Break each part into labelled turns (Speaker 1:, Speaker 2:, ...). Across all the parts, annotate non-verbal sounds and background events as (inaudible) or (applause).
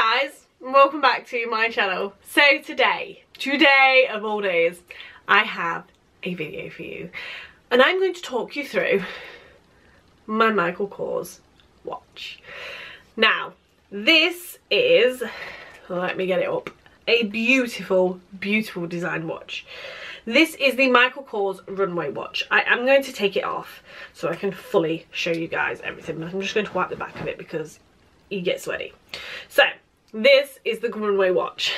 Speaker 1: guys, welcome back to my channel. So today, today of all days, I have a video for you. And I'm going to talk you through my Michael Kors watch. Now, this is, let me get it up, a beautiful, beautiful design watch. This is the Michael Kors runway watch. I am going to take it off so I can fully show you guys everything. I'm just going to wipe the back of it because you get sweaty. So, this is the runway watch.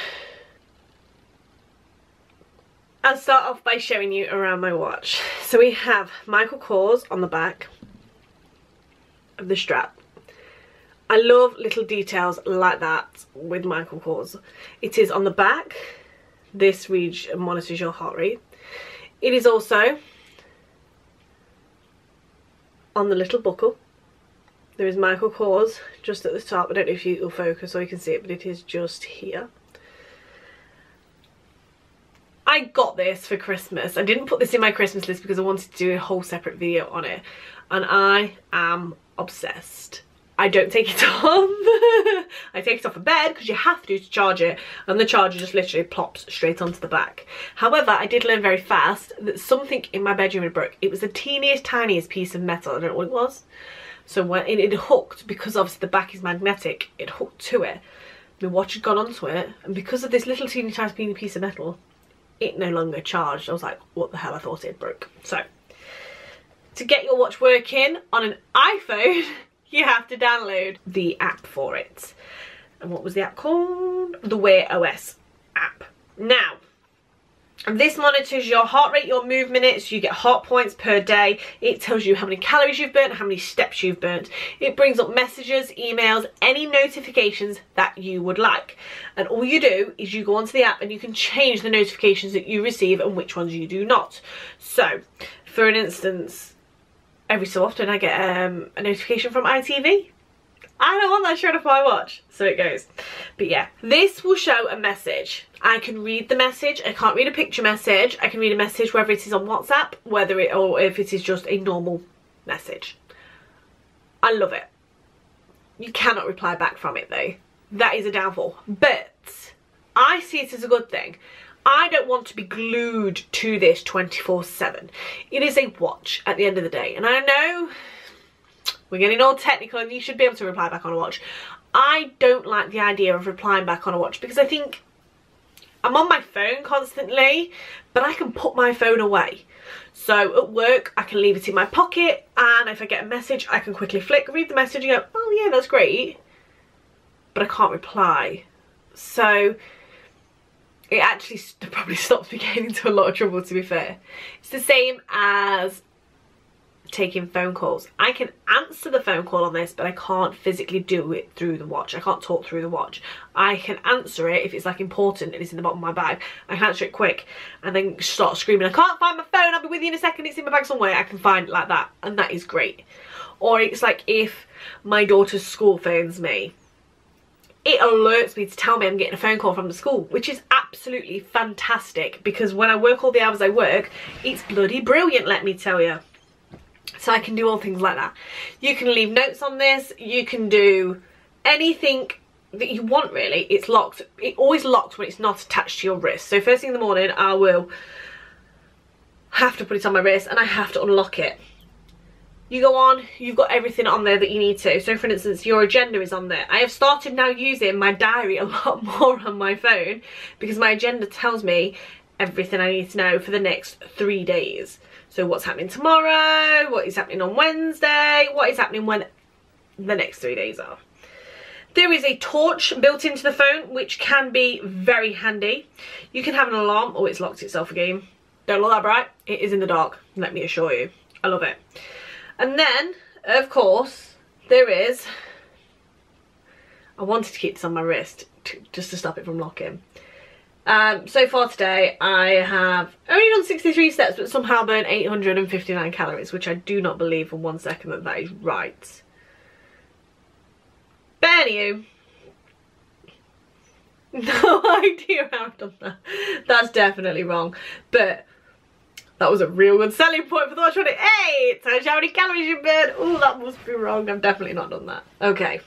Speaker 1: I'll start off by showing you around my watch. So we have Michael Kors on the back of the strap. I love little details like that with Michael Kors. It is on the back. This reads monitors your heart rate. It is also on the little buckle there is Michael Kors just at the top. I don't know if you will focus or you can see it, but it is just here. I got this for Christmas. I didn't put this in my Christmas list because I wanted to do a whole separate video on it. And I am obsessed. I don't take it (laughs) off. I take it off a bed because you have to to charge it and the charger just literally plops straight onto the back. However, I did learn very fast that something in my bedroom had broke. It was the teeniest, tiniest piece of metal. I don't know what it was. So it, hooked, because obviously the back is magnetic, it hooked to it. My watch had gone onto it, and because of this little teeny tiny piece of metal, it no longer charged. I was like, what the hell, I thought it broke. So, to get your watch working on an iPhone, (laughs) you have to download the app for it. And what was the app called? The Wear OS app. Now, this monitors your heart rate, your move minutes, you get heart points per day. It tells you how many calories you've burnt, how many steps you've burnt. It brings up messages, emails, any notifications that you would like. And all you do is you go onto the app and you can change the notifications that you receive and which ones you do not. So, for an instance, every so often I get um, a notification from ITV I don't want that shirt off my watch. So it goes. But yeah, this will show a message. I can read the message. I can't read a picture message. I can read a message whether it is on WhatsApp, whether it or if it is just a normal message. I love it. You cannot reply back from it though. That is a downfall. But I see it as a good thing. I don't want to be glued to this 24 7. It is a watch at the end of the day. And I know we're getting all technical and you should be able to reply back on a watch. I don't like the idea of replying back on a watch because I think I'm on my phone constantly, but I can put my phone away. So at work, I can leave it in my pocket, and if I get a message, I can quickly flick, read the message, and go, oh yeah, that's great, but I can't reply. So it actually (laughs) probably stops me getting into a lot of trouble, to be fair. It's the same as taking phone calls. I can answer the phone call on this, but I can't physically do it through the watch. I can't talk through the watch. I can answer it if it's like important and it's in the bottom of my bag. I can answer it quick and then start screaming, I can't find my phone, I'll be with you in a second, it's in my bag somewhere. I can find it like that and that is great. Or it's like if my daughter's school phones me, it alerts me to tell me I'm getting a phone call from the school, which is absolutely fantastic because when I work all the hours I work, it's bloody brilliant, let me tell you. So I can do all things like that. You can leave notes on this. You can do anything that you want really. It's locked. It always locks when it's not attached to your wrist. So first thing in the morning I will have to put it on my wrist and I have to unlock it. You go on, you've got everything on there that you need to. So for instance, your agenda is on there. I have started now using my diary (laughs) a lot more on my phone because my agenda tells me everything I need to know for the next three days. So what's happening tomorrow, what is happening on Wednesday, what is happening when the next three days are. There is a torch built into the phone which can be very handy. You can have an alarm. Oh, it's locked itself again. Don't look that bright. It is in the dark, let me assure you. I love it. And then, of course, there is... I wanted to keep this on my wrist to, just to stop it from locking. Um, so far today I have only done 63 steps but somehow burned 859 calories which I do not believe for one second that that is right. But anywho, (laughs) no idea how I've done that. That's definitely wrong. But that was a real good selling point for the watch Hey, it you how many calories you burned. Oh, that must be wrong. I've definitely not done that. Okay.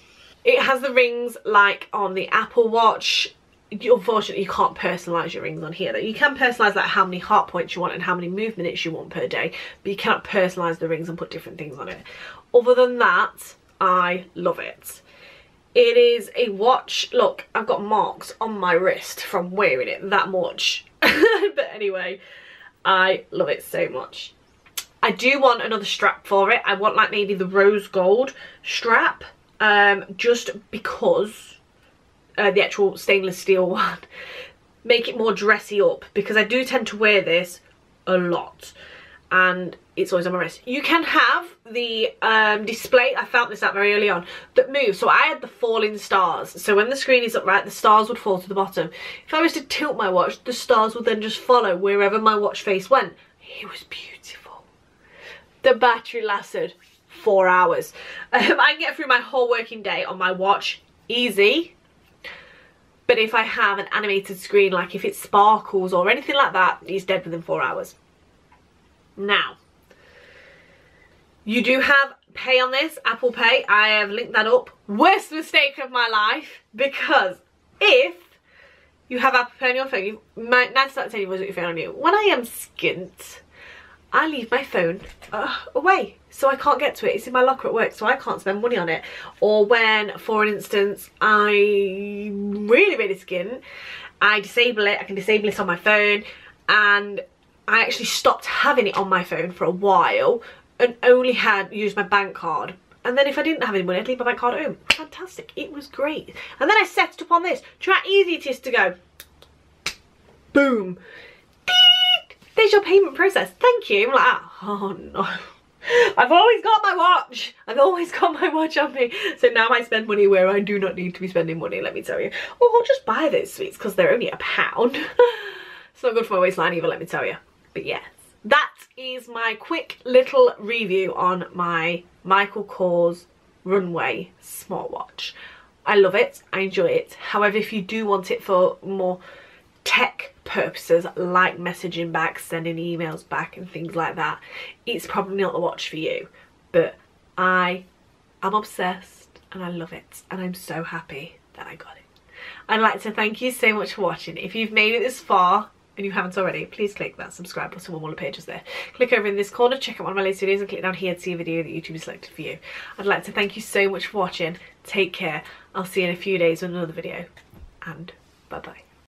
Speaker 1: it has the rings like on the Apple Watch. You, unfortunately, you can't personalise your rings on here. You can personalise like how many heart points you want and how many move minutes you want per day, but you cannot personalise the rings and put different things on it. Other than that, I love it. It is a watch. Look, I've got marks on my wrist from wearing it that much. (laughs) but anyway, I love it so much. I do want another strap for it. I want like maybe the rose gold strap um, just because uh, the actual stainless steel (laughs) one. Make it more dressy up because I do tend to wear this a lot and it's always on my wrist. You can have the um, display, I found this out very early on, that moves. So I had the falling stars. So when the screen is upright, the stars would fall to the bottom. If I was to tilt my watch, the stars would then just follow wherever my watch face went. It was beautiful. The battery lasted four hours. Um, (laughs) I can get through my whole working day on my watch easy. But if I have an animated screen, like if it sparkles or anything like that, he's dead within four hours. Now, you do have pay on this, Apple Pay. I have linked that up. Worst mistake of my life because if you have Apple Pay on your phone, you might 9 out of 10 you your phone on you. When I am skint, I leave my phone uh, away so I can't get to it. It's in my locker at work so I can't spend money on it. Or when, for instance, I really, really skint, I disable it. I can disable it on my phone and I actually stopped having it on my phone for a while and only had used my bank card. And then if I didn't have any money, I'd leave my bank card at home. Fantastic. It was great. And then I set it up on this. Know how easy it is to go? Boom. Your payment process. Thank you. I'm like, ah, oh no. I've always got my watch. I've always got my watch on me. So now I spend money where I do not need to be spending money, let me tell you. Or I'll just buy those sweets because they're only a pound. (laughs) it's not good for my waistline either, let me tell you. But yes, that is my quick little review on my Michael Kors Runway smartwatch. I love it, I enjoy it. However, if you do want it for more tech purposes like messaging back, sending emails back and things like that, it's probably not the watch for you. But I am obsessed and I love it and I'm so happy that I got it. I'd like to thank you so much for watching. If you've made it this far, and you haven't already, please click that subscribe button on all the pages there. Click over in this corner, check out one of my latest videos and click down here to see a video that YouTube has selected for you. I'd like to thank you so much for watching. Take care. I'll see you in a few days with another video. And bye-bye.